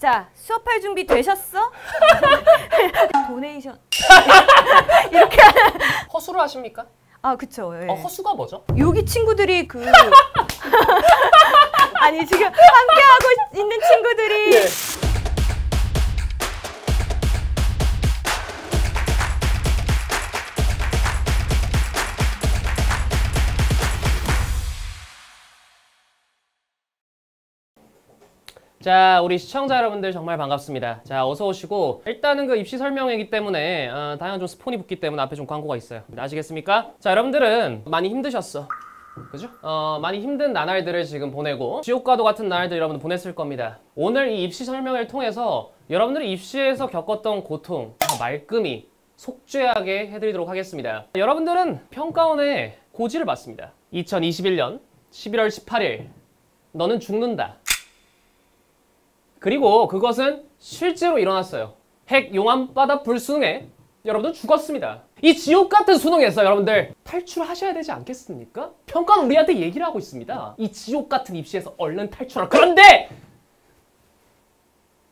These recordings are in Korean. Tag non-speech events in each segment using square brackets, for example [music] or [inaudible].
자, 수업할 준비 되셨어? [laughs] 도네이션. [laughs] 허수를 하십니까? 아, 그쵸. 예. 어, 허수가 뭐죠? 여기 친구들이 그 [laughs] 아니 지금 함께 하고 있는 친구들이 네. 자, 우리 시청자 여러분들 정말 반갑습니다. 자, 어서 오시고 일단은 그 입시 설명회이기 때문에 어, 다양한 좀 스폰이 붙기 때문에 앞에 좀 광고가 있어요. 아시겠습니까? 자, 여러분들은 많이 힘드셨어. 그죠? 어, 많이 힘든 나날들을 지금 보내고 지옥과도 같은 나날들 여러분들 보냈을 겁니다. 오늘 이 입시 설명회를 통해서 여러분들이 입시에서 겪었던 고통 다 말끔히 속죄하게 해드리도록 하겠습니다. 여러분들은 평가원의 고지를 받습니다. 2021년 11월 18일 너는 죽는다. 그리고 그것은 실제로 일어났어요. 핵 용암바다 불수능에 여러분들 죽었습니다. 이 지옥 같은 수능에서 여러분들 탈출하셔야 되지 않겠습니까? 평가는 우리한테 얘기를 하고 있습니다. 이 지옥 같은 입시에서 얼른 탈출하라. 그런데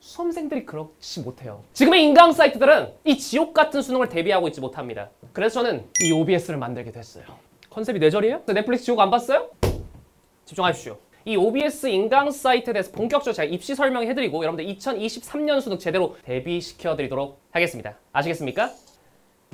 수험생들이 그렇지 못해요. 지금의 인강 사이트들은 이 지옥 같은 수능을 대비하고 있지 못합니다. 그래서 저는 이 OBS를 만들게 됐어요. 컨셉이 뇌절이에요? 넷플릭스 지옥 안 봤어요? 집중하십시오. 이 OBS 인강 사이트에 대해서 본격적으로 제가 입시 설명해드리고 여러분들 2023년 수능 제대로 대비시켜드리도록 하겠습니다. 아시겠습니까?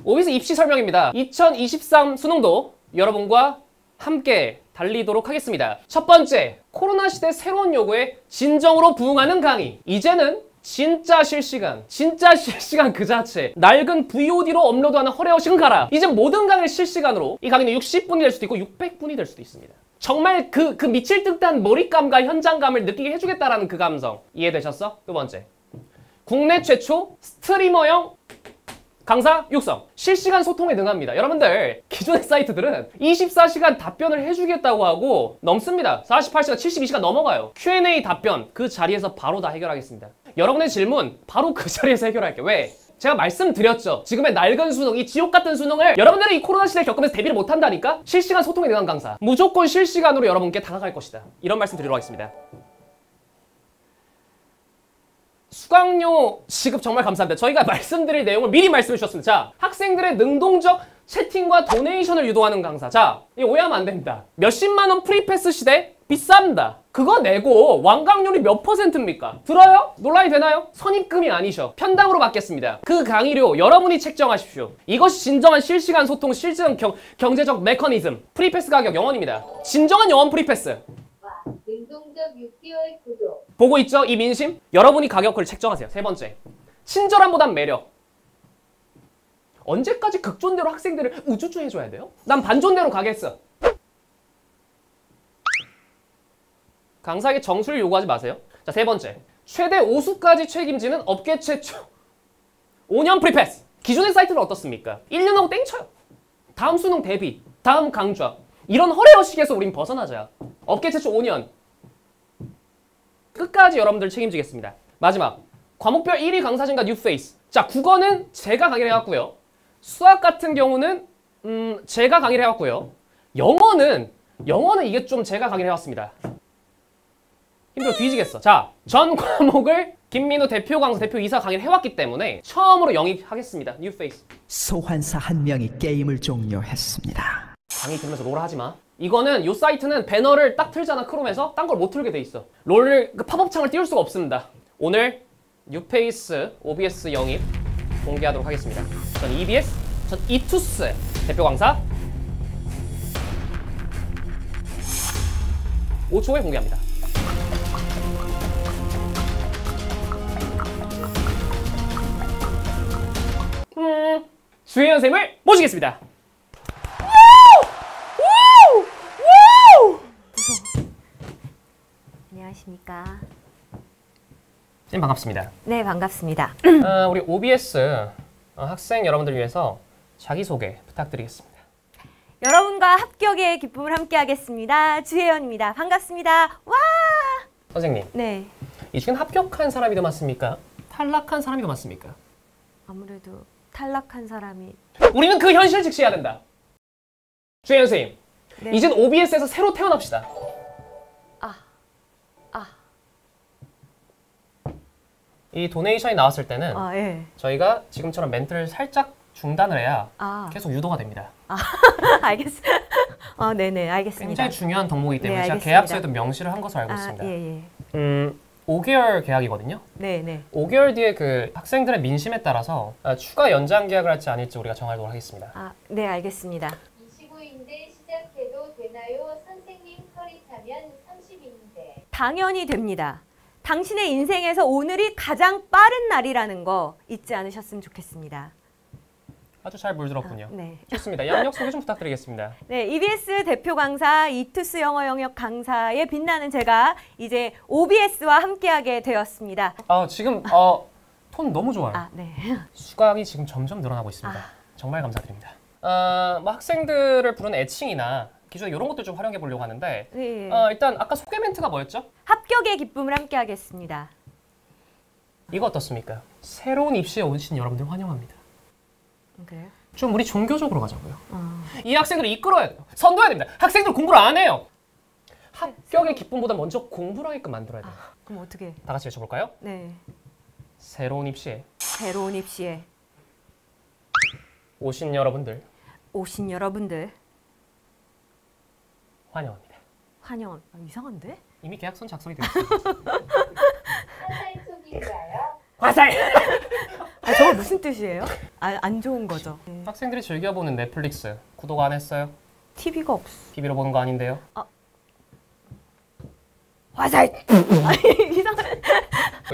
OBS 입시 설명입니다. 2023 수능도 여러분과 함께 달리도록 하겠습니다. 첫 번째, 코로나 시대 새로운 요구에 진정으로 부응하는 강의. 이제는 진짜 실시간, 진짜 실시간 그 자체. 낡은 VOD로 업로드하는 허례허식은 가라. 이제 모든 강의를 실시간으로 이 강의는 60분이 될 수도 있고 600분이 될 수도 있습니다. 정말 그, 그 미칠 듯한 몰입감과 현장감을 느끼게 해주겠다라는 그 감성. 이해되셨어? 두 번째. 국내 최초 스트리머형 강사 육성. 실시간 소통에 능합니다. 여러분들, 기존의 사이트들은 24시간 답변을 해주겠다고 하고 넘습니다. 48시간, 72시간 넘어가요. Q&A 답변 그 자리에서 바로 다 해결하겠습니다. 여러분의 질문 바로 그 자리에서 해결할게요. 왜? 제가 말씀드렸죠. 지금의 낡은 수능, 이 지옥 같은 수능을 여러분들이 이 코로나 시대를 겪으면서 대비를 못한다니까? 실시간 소통에 능한 강사. 무조건 실시간으로 여러분께 다가갈 것이다. 이런 말씀 드리도록 하겠습니다. 수강료 지급 정말 감사합니다. 저희가 [laughs] 말씀드릴 내용을 미리 말씀해 주셨습니다. 자, 학생들의 능동적 채팅과 donation을 유도하는 강사. 자, 이 오해하면 안 됩니다. 몇십만 원 free pass 시대 비쌉니다. 그거 내고 완강률이 몇 퍼센트입니까? 들어요? 논란이 되나요? 선입금이 아니셔. 편당으로 받겠습니다. 그 강의료 여러분이 책정하십시오. 이것이 진정한 실시간 소통, 실시간 경, 경제적 메커니즘. free pass 가격 영원입니다. 진정한 영원 free pass. 능동적 6개월 구독. 보고 있죠? 이 민심? 여러분이 가격을 책정하세요. 세 번째. 친절함보단 매력. 언제까지 극존대로 학생들을 우쭈쭈 해줘야 돼요? 난 반존대로 가겠어. 강사에게 정수를 요구하지 마세요. 자, 세 번째. 최대 5수까지 책임지는 업계 최초 [laughs] 5년 free pass. 기존의 사이트는 어떻습니까? 1년 하고 땡쳐요. 다음 수능 대비, 다음 강좌. 이런 허례허식에서 우린 벗어나자. 업계 최초 5년. 끝까지 여러분들 책임지겠습니다. 마지막. 과목별 1위 강사진과 new face. 자, 국어는 제가 강의를 해왔고요. 수학 같은 경우는 음, 제가 강의를 해왔고요. 영어는 영어는 이게 좀 제가 강의를 해왔습니다. 힘들어 뒤지겠어. 자, 전 과목을 김민우 대표 강사, 대표 이사 강의를 해왔기 때문에 처음으로 영입하겠습니다. new face. 소환사 한 명이 게임을 종료했습니다. 강의 들으면서 롤 하지 마. 이거는 요 사이트는 배너를 딱 틀잖아 크롬에서 딴 걸 못 틀게 돼 있어. 롤을 그 팝업 창을 띄울 수가 없습니다. 오늘 new face 5BS 영입 공개하도록 하겠습니다. 전 EBS, 전 이투스 대표 강사 5초 후에 공개합니다. 주혜연 쌤을 모시겠습니다. 안녕하십니까? 쌤 반갑습니다. 네, 반갑습니다. 어, 우리 OBS 어, 학생 여러분들 위해서 자기소개 부탁드리겠습니다. 여러분과 합격의 기쁨을 함께 하겠습니다. 주혜연입니다. 반갑습니다. 와! 선생님, 네. 이 중엔 합격한 사람이 더 많습니까? 탈락한 사람이 더 많습니까? 아무래도 탈락한 사람이 우리는 그 현실을 직시해야 된다. 주혜연 선생님, 네. 이젠 OBS에서 새로 태어납시다. 아. 아. 이 도네이션이 나왔을 때는 아, 예. 저희가 지금처럼 멘트를 살짝 중단을 해야 아, 계속 유도가 됩니다. [laughs] 알겠어. 아, 네네, 알겠습니다. 굉장히 중요한 덕목이기 때문에 네, 제가. 계약서에도 명시를 한 것으로 알고 아, 있습니다. 예, 예. 음, 5개월 계약이거든요. 네 네. 5개월 뒤에 그 학생들의 민심에 따라서 아, 추가 연장 계약을 할지 아닐지 우리가 정하도록 하겠습니다. 아, 네, 알겠습니다. 29인데 시작해도 되나요? 선생님 허리 타면 30인데. 당연히 됩니다. 당신의 인생에서 오늘이 가장 빠른 날이라는 거 잊지 않으셨으면 좋겠습니다. 아주 잘 물들었군요. 네. 좋습니다. 양력 소개 좀 부탁드리겠습니다. [laughs] 네, EBS 대표 강사 이투스 영어 영역 강사에 빛나는 제가 이제 OBS와 함께하게 되었습니다. 아, 지금 어, 톤 너무 좋아요. 아, 네. 수강이 지금 점점 늘어나고 있습니다. 아. 정말 감사드립니다. 어, 뭐 학생들을 부르는 애칭이나 기존에 이런 것들 좀 활용해 보려고 하는데 네. 어, 일단 아까 소개 멘트가 뭐였죠? 합격의 기쁨을 함께하겠습니다. 이거 어떻습니까? 새로운 입시에 오신 여러분들 환영합니다. 그래요? 좀 우리 종교적으로 가자고요. 어. 이 학생들을 이끌어야 돼요. 선도해야 됩니다. 학생들 공부를 안 해요. 합격의 기쁨보다 먼저 공부를 하게끔 만들어야 돼요. 그럼 어떻게? 다 같이 외쳐볼까요? 네. 새로운 입시에 새로운 입시에 오신 여러분들 오신 여러분들 환영합니다. 환영. 아, 이상한데? 이미 계약서 작성이 되었어요. 한살 촉인가요? 화살! 아, 무슨 뜻이에요? 아, 안 좋은 거죠. 네. 학생들이 즐겨보는 넷플릭스 구독 안 했어요? TV가 없어. TV로 보는 거 아닌데요? 화살. 아니, [laughs] 이상한.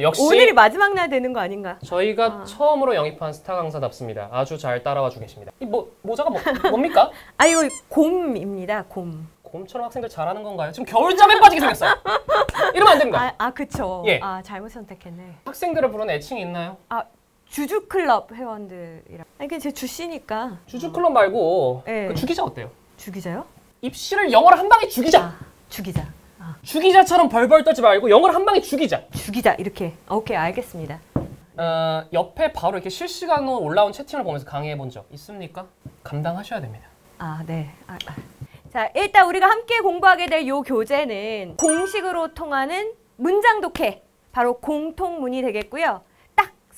역시 오늘이 마지막 날 되는 거 아닌가? 저희가 아. 처음으로 영입한 스타 강사답습니다. 아주 잘 따라와 주겠습니다. 이 뭐, 모자가 뭐, 뭡니까? [laughs] 아, 이거 곰입니다. 곰. 곰처럼 학생들 잘하는 건가요? 지금 겨울잠에 빠지게 생겼어요. [laughs] 이러면 안 됩니다. 아, 아 그쵸. 예. 아, 잘못 선택했네. 학생들을 부르는 애칭이 있나요? 아, 주주클럽 회원들이라. 아니, 그냥 제 주씨니까. 주주클럽 말고 예. 그 주기자 어때요? 주기자요? 입시를 영어로 한 방에 죽이자. 아, 주기자. 아, 주기자처럼 벌벌 떨지 말고 영어를 한 방에 죽이자. 주기자. 이렇게. 오케이, 알겠습니다. 어, 옆에 바로 이렇게 실시간으로 올라온 채팅을 보면서 강의해 본 적 있습니까? 감당하셔야 됩니다. 아, 네. 아, 아. 자, 일단 우리가 함께 공부하게 될 요 교재는 공식으로 통하는 문장 독해. 바로 공통문이 되겠고요.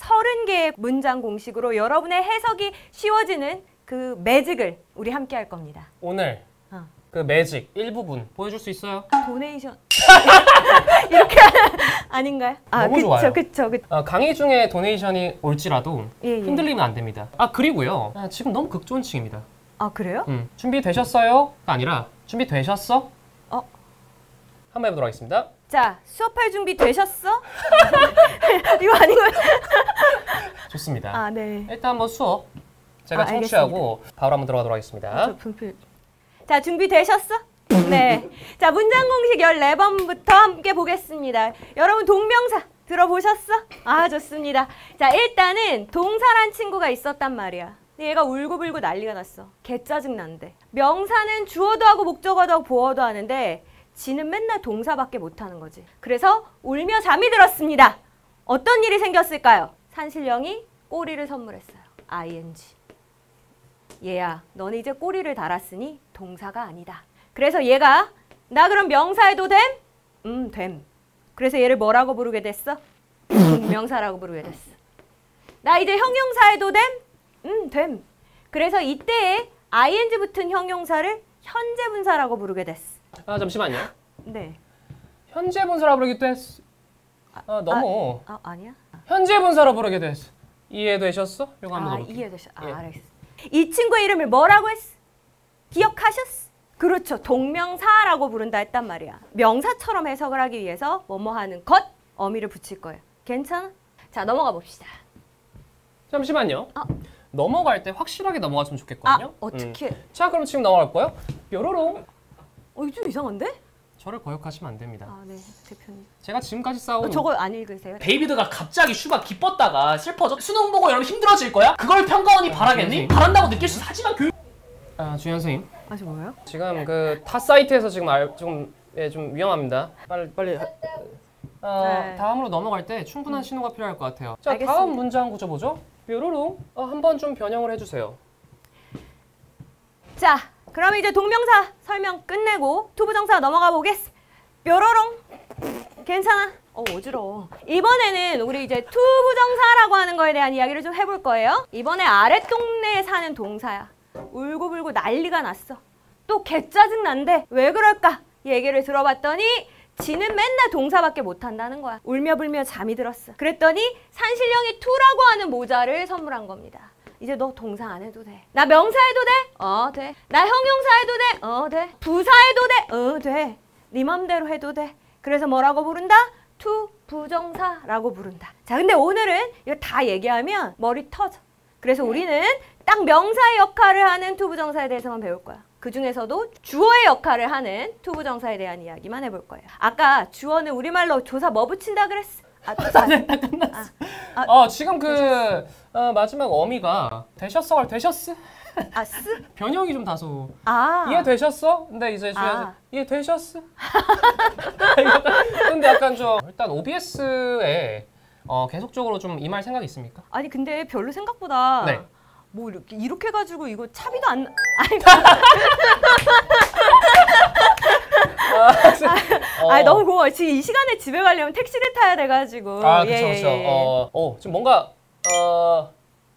딱 30개의 문장 공식으로 여러분의 해석이 쉬워지는 그 매직을 우리 함께 할 겁니다. 오늘 어. 그 매직 일부분 보여줄 수 있어요? 도네이션. [laughs] 이렇게 [laughs] 아닌가요? 아, 너무 그쵸, 좋아요. 그쵸, 그쵸. 어, 강의 중에 도네이션이 올지라도 예, 예. 흔들리면 안 됩니다. 아 그리고요. 아, 지금 너무 극존칭입니다. 아, 그래요? 음, 준비되셨어요?가 아니라 준비되셨어? 어. 한번 해보도록 하겠습니다. 자, 수업할 준비 되셨어? [laughs] 이거 아닌 거예요? 좋습니다. 아, 네. 일단 한번 수업 제가 아, 청취하고 바로 한번 들어가도록 하겠습니다. 저 분필. 자, 준비 되셨어? 네. 자, 문장 공식 14번부터 함께 보겠습니다. 여러분, 동명사 들어보셨어? 아, 좋습니다. 자, 일단은 동사란 친구가 있었단 말이야. 얘가 울고불고 난리가 났어. 개 짜증난데. 명사는 주어도 하고 목적어도 하고 보어도 하는데 지는 맨날 동사밖에 못하는 거지. 그래서 울며 잠이 들었습니다. 어떤 일이 생겼을까요? 산신령이 꼬리를 선물했어요. ing. 얘야, 너는 이제 꼬리를 달았으니 동사가 아니다. 그래서 얘가 나 그럼 명사해도 됨? 음, 됨. 그래서 얘를 뭐라고 부르게 됐어? 동명사라고 부르게 됐어. 나 이제 형용사해도 됨? 음, 됨. 그래서 이때에 ing 붙은 형용사를 현재 분사라고 부르게 됐어. 아 잠시만요. 네. 현재 분사라 부르기도 했어. 아 너무 아, 아니야? 현재 분사로 부르게 됐어. 이해되셨어? 이거 한번 아, 넣어볼게요. 이해되셨어. 아, 예. 알았어. 이 친구의 이름을 뭐라고 했어? 기억하셨어? 그렇죠. 동명사라고 부른다 했단 말이야. 명사처럼 해석을 하기 위해서 뭐뭐 하는 것, 어미를 붙일 거예요. 괜찮아? 자, 넘어가 봅시다. 잠시만요. 아. 넘어갈 때 확실하게 넘어갔으면 아, 좋겠거든요. 음. 어떻게? 자 그럼 지금 넘어갈 거예요. 뾰로롱. 어, 이거 좀 이상한데? 저를 거역하시면 안 됩니다. 아, 네, 대표님. 제가 지금까지 쌓아온 어, 저거 안 읽으세요? 데이비드가 갑자기 슈가 기뻤다가 슬퍼져 수능 보고 여러분 힘들어질 거야? 그걸 평가원이 바라겠니? 음. 바란다고 느낄 수 하지만 교육 아 주현 선생님 아, 저 뭐예요? 지금 그 타 사이트에서 지금 알, 좀, 예, 좀 위험합니다. 빨리 빨리. 어, 네. 다음으로 넘어갈 때 충분한 신호가 필요할 것 같아요. 자 알겠습니다. 다음 문장 구조 보죠. 뾰로롱. 어, 한번 좀 변형을 해 주세요. 자, 그럼 이제 동명사 설명 끝내고 to부정사 넘어가 보겠습니다. 뾰로롱. 괜찮아? 어 어지러워. 이번에는 우리 이제 to부정사라고 하는 거에 대한 이야기를 좀 해볼 거예요. 이번에 아랫 동네에 사는 동사야. 울고불고 난리가 났어. 또 개짜증 난데 왜 그럴까? 얘기를 들어봤더니 지는 맨날 동사밖에 못한다는 거야. 울며 불며 잠이 들었어. 그랬더니 산신령이 to라고 하는 모자를 선물한 겁니다. 이제 너 동사 안 해도 돼. 나 명사 해도 돼? 어, 돼. 나 형용사 해도 돼? 어, 돼. 부사 해도 돼? 어, 돼. 네 맘대로 해도 돼. 그래서 뭐라고 부른다? to 부정사라고 부른다. 자, 근데 오늘은 이거 다 얘기하면 머리 터져. 그래서 우리는 딱 명사의 역할을 하는 to 부정사에 대해서만 배울 거야. 그 중에서도 주어의 역할을 하는 to부정사에 대한 이야기만 해볼 거예요. 아까 주어는 우리말로 조사 뭐 붙인다 그랬어? 아, 아, 아, 어 지금 그 어, 마지막 어미가 되셨어가 되셨어? 아, 쓰? 변형이 좀 다소 아. 이해 되셨어? 근데 이제 주연이 아. 이해 되셨어? 근데 약간 좀 일단 OBS에 어, 계속적으로 좀 임할 생각이 있습니까? 아니 근데 별로 생각보다 네. 뭐 이렇게 이렇게 가지고 이거 차비도 안 나- 아니, 어. 아니 너무 고마워 지금 이 시간에 집에 가려면 택시를 타야 돼가지고 아, 예, 그쵸, 예, 그쵸. 예. 어, 어, 지금 뭔가, 어,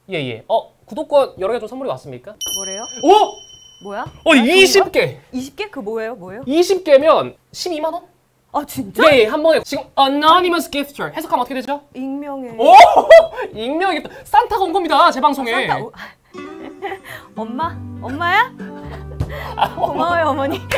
예, 예. 어, 구독권 여러 개 좀 선물이 왔습니까? 뭐래요? 오! 뭐야? 어, 20개! 20개? 그 뭐예요? 뭐예요? 20개면 12만원? 아 진짜? 예, 예, 한 번에. 지금, anonymous gifter. 해석하면 어떻게 되죠? 익명의 오! [laughs] 익명이 산타가 온 겁니다, 제 방송에. 산타 오- [laughs] 엄마? 엄마야? 고마워요 어머니 [laughs]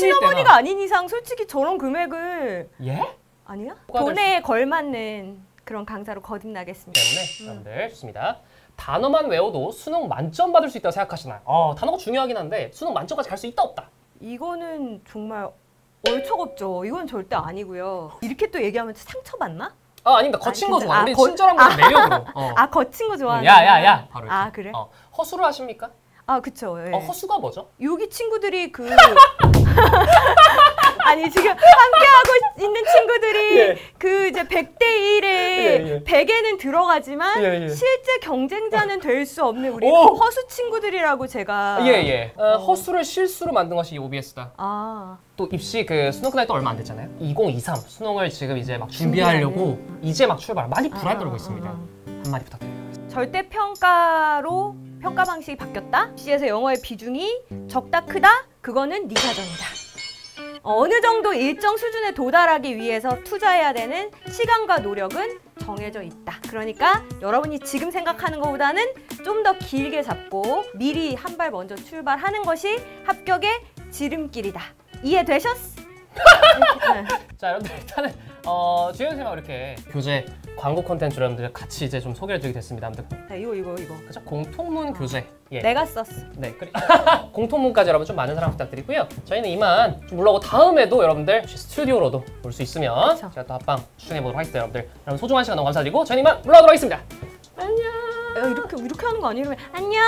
친어머니가 아닌 이상 솔직히 저런 금액을 예? 아니야? 돈에 걸맞는 그런 강사로 거듭나겠습니다 때문에 여러분들 좋습니다. 단어만 외워도 수능 만점 받을 수 있다고 생각하시나요? 어, 단어가 중요하긴 한데 수능 만점까지 갈 수 있다 없다. 이거는 정말 얼척없죠. 이건 절대 아니고요. 이렇게 또 얘기하면 상처받나? 아 아닙니다. 거친 아니, 거 좋아. 아, 우리 거- 친절한 거 매력으로. 어. [laughs] 아 거친 거 좋아하는. 야야야. 바로 이렇게. 아 그래? 어, 허수를 하십니까? 아 그쵸. 예. 어, 허수가 뭐죠? 여기 친구들이 그 [laughs] 아니 지금 함께 하고 있는 친구들이 예. 그 이제 100대 1에 예, 예. 100에는 들어가지만 예, 예. 실제 경쟁자는 될 수 없는 우리 오! 허수 친구들이라고 제가 예 예. 어, 허수를 실수로 만든 것이 이 OBS다. 아 또 입시 그 수능 끝날 또 얼마 안 됐잖아요. 2023 수능을 지금 이제 막 준비하려고 이제 막 출발. 많이 아, 떨고 아, 있습니다. 아, 한마디 부탁드립니다. 절대 평가로 평가 방식이 바뀌었다. 시에서 영어의 비중이 적다 크다. 그거는 네 사정이다. 어느 정도 일정 수준에 도달하기 위해서 투자해야 되는 시간과 노력은 정해져 있다. 그러니까 여러분이 지금 생각하는 것보다는 좀 더 길게 잡고 미리 한 발 먼저 출발하는 것이 합격의 지름길이다. 이해되셨어? 네. [laughs] 자 여러분들 일단은 어, 주현 쌤하고 이렇게 교재 광고 콘텐츠 여러분들 같이 이제 좀 소개해드리게 됐습니다. 아무튼 자, 이거 이거 이거. 그죠? 공통문 교재. 예. 내가 썼어. 네, 그리 [laughs] 공통문까지 여러분 좀 많은 사랑 부탁드리고요. 저희는 이만 좀 물러고 다음에도 여러분들 스튜디오로도 볼 수 있으면 그쵸. 제가 또 합방 추천해 보도록 하겠습니다. 여러분들 여러분 소중한 시간 너무 감사드리고 저희는 이만 물러가도록 하겠습니다. 야, 이렇게 이렇게 하는 거 아니면 안녕.